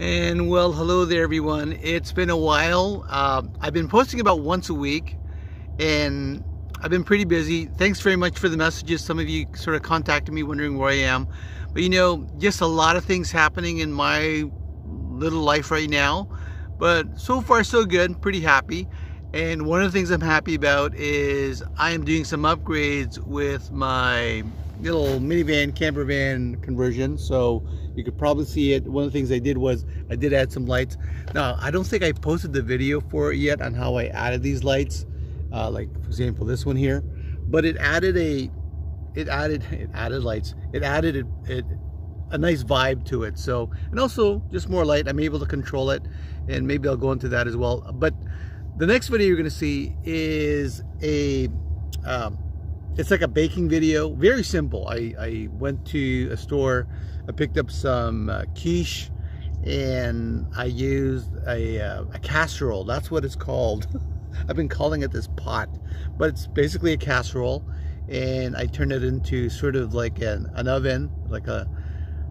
And well, hello there everyone. It's been a while. Uh, I've been posting about once a week and I've been pretty busy. Thanks very much for the messages. Some of you sort of contacted me wondering where I am. But you know, just a lot of things happening in my little life right now. But so far so good, pretty happy. And one of the things I'm happy about is I am doing some upgrades with my little minivan camper van conversion so you could probably see it. One of the things I did was I did add some lights. Now I don't think I posted the video for it yet on how I added these lights uh, like for example this one here but it added a it added it added lights. It added it, it a nice vibe to it. So and also just more light. I'm able to control it and maybe I'll go into that as well. But the next video you're gonna see is a um, it's like a baking video. Very simple. I, I went to a store. I picked up some uh, quiche and I used a, uh, a casserole. That's what it's called. I've been calling it this pot but it's basically a casserole and I turned it into sort of like an, an oven like a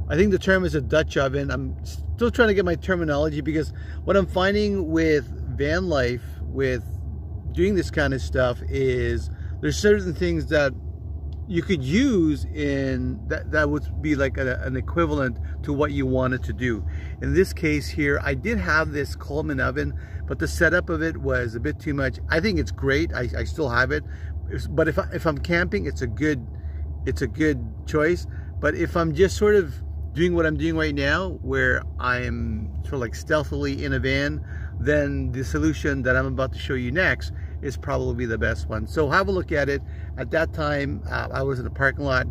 I think the term is a Dutch oven. I'm still trying to get my terminology because what I'm finding with van life with doing this kind of stuff is there's certain things that you could use in that that would be like a, an equivalent to what you wanted to do. In this case here I did have this Coleman oven but the setup of it was a bit too much. I think it's great. I, I still have it. But if, if I'm camping it's a good it's a good choice. But if I'm just sort of doing what I'm doing right now where I'm sort of like stealthily in a van then the solution that I'm about to show you next is probably the best one. So have a look at it. At that time, uh, I was in the parking lot.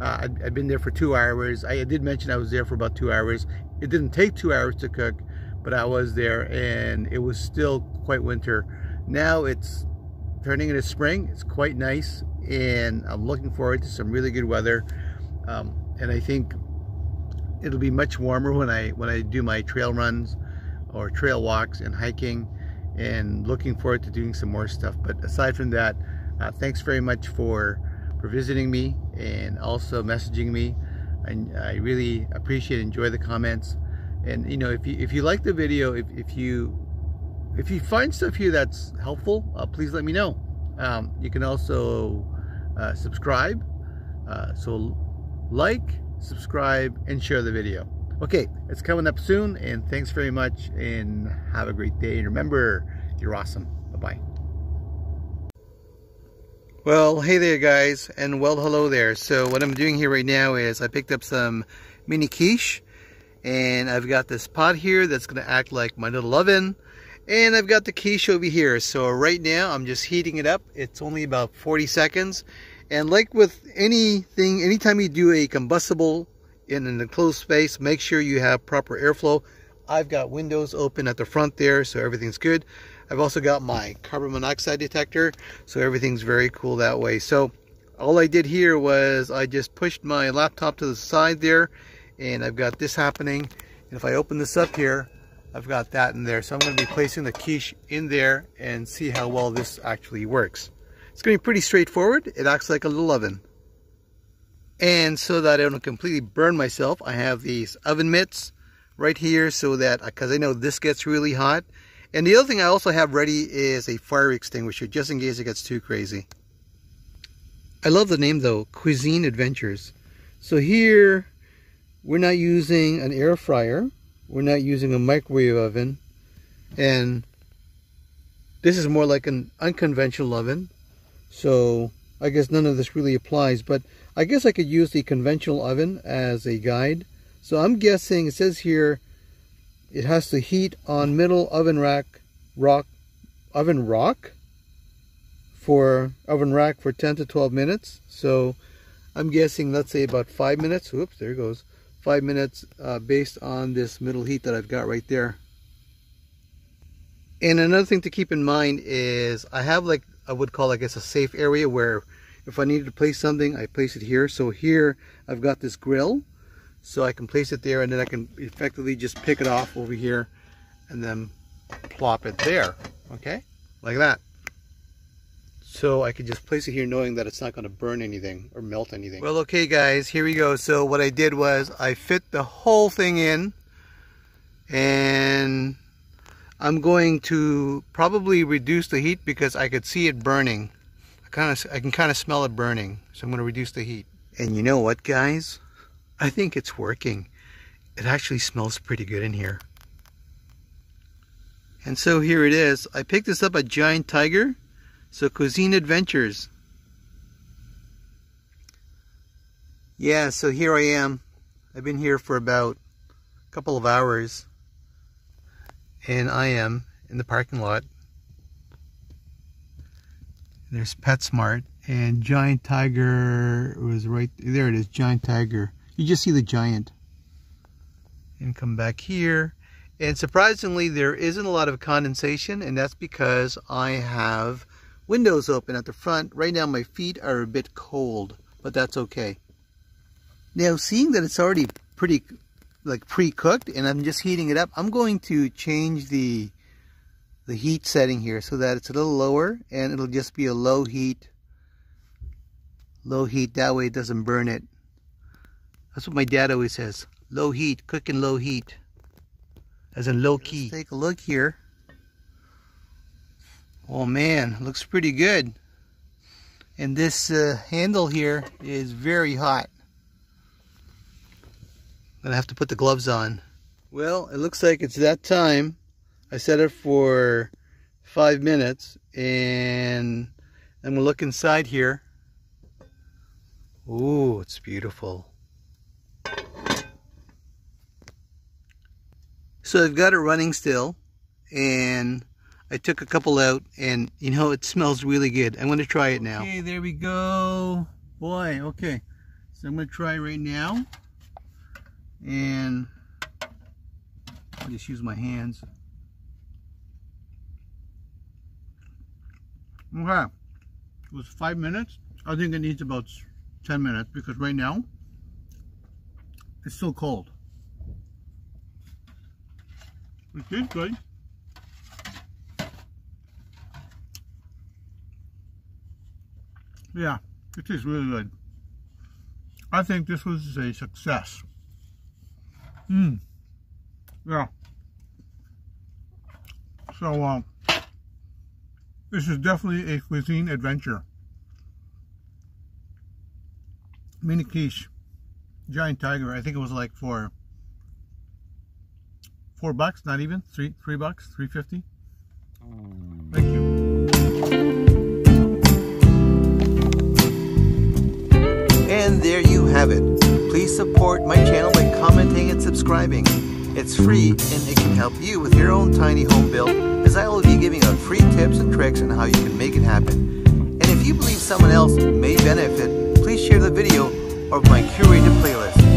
Uh, I'd, I'd, been there for two hours. I did mention I was there for about two hours. It didn't take two hours to cook, but I was there and it was still quite winter. Now it's turning into spring. It's quite nice and I'm looking forward to some really good weather. Um, and I think it'll be much warmer when I when I do my trail runs or trail walks and hiking and looking forward to doing some more stuff. But aside from that, uh, thanks very much for, for visiting me and also messaging me. And I really appreciate enjoy the comments. And you know, if you if you like the video, if, if you if you find stuff here that's helpful, uh, please let me know. Um, you can also uh, subscribe. Uh, so like, subscribe, and share the video. Okay, it's coming up soon, and thanks very much, and have a great day. And remember, you're awesome. Bye-bye. Well, hey there, guys, and well, hello there. So what I'm doing here right now is I picked up some mini quiche, and I've got this pot here that's going to act like my little oven, and I've got the quiche over here. So right now, I'm just heating it up. It's only about 40 seconds, and like with anything, anytime you do a combustible in an enclosed space, make sure you have proper airflow. I've got windows open at the front there, so everything's good. I've also got my carbon monoxide detector, so everything's very cool that way. So all I did here was I just pushed my laptop to the side there, and I've got this happening. And if I open this up here, I've got that in there. So I'm going to be placing the quiche in there and see how well this actually works. It's going to be pretty straightforward. It acts like a little oven. And so that I don't completely burn myself, I have these oven mitts right here so that, uh, because I know this gets really hot. And the other thing I also have ready is a fire extinguisher, just in case it gets too crazy. I love the name though, Cuisine Adventures. So here, we're not using an air fryer. We're not using a microwave oven. And this is more like an unconventional oven. So I guess none of this really applies, but I guess I could use the conventional oven as a guide. So I'm guessing, it says here, it has to heat on middle oven rack, rock, oven rock for oven rack for 10 to 12 minutes. So I'm guessing, let's say about five minutes. Oops, there it goes. Five minutes uh, based on this middle heat that I've got right there. And another thing to keep in mind is I have like, I would call, I guess, a safe area where if I needed to place something, I place it here. So here I've got this grill. So I can place it there and then I can effectively just pick it off over here and then plop it there. Okay, like that. So I can just place it here knowing that it's not going to burn anything or melt anything. Well, okay guys, here we go. So what I did was I fit the whole thing in And I'm going to probably reduce the heat because I could see it burning. I, kind of, I can kind of smell it burning. So I'm going to reduce the heat. And you know what, guys? I think it's working. It actually smells pretty good in here. And so here it is. I picked this up at Giant Tiger. So Cuisine Adventures. Yeah, so here I am. I've been here for about a couple of hours. And I am in the parking lot. There's PetSmart and Giant Tiger was right there it is, Giant Tiger. You just see the giant. And come back here. And surprisingly, there isn't a lot of condensation, and that's because I have windows open at the front. Right now, my feet are a bit cold, but that's okay. Now, seeing that it's already pretty like pre-cooked and I'm just heating it up, I'm going to change the the heat setting here so that it's a little lower and it'll just be a low heat low heat. That way it doesn't burn it. That's what my dad always says low heat cook in low heat as in low key. Let's take a look here. Oh man looks pretty good. And this uh, handle here is very hot. Gonna have to put the gloves on. Well, it looks like it's that time. I set it for five minutes and I'm gonna look inside here. Ooh, it's beautiful. So I've got it running still and I took a couple out and you know it smells really good. I'm gonna try it now. Okay, there we go. Boy, okay. So I'm gonna try right now and I just use my hands. Okay, it was five minutes. I think it needs about 10 minutes because right now it's still cold. It tastes good. Yeah, it tastes really good. I think this was a success. Hmm. Yeah. So, um, this is definitely a cuisine adventure. Mini quiche. Giant Tiger. I think it was like for four bucks, not even three, three bucks, three fifty. Thank you. And there you have it. Please support my channel by commenting and subscribing. It's free and it can help you with your own tiny home build as I will be giving out free tips and tricks on how you can make it happen. And if you believe someone else may benefit, please share the video or my curated playlist.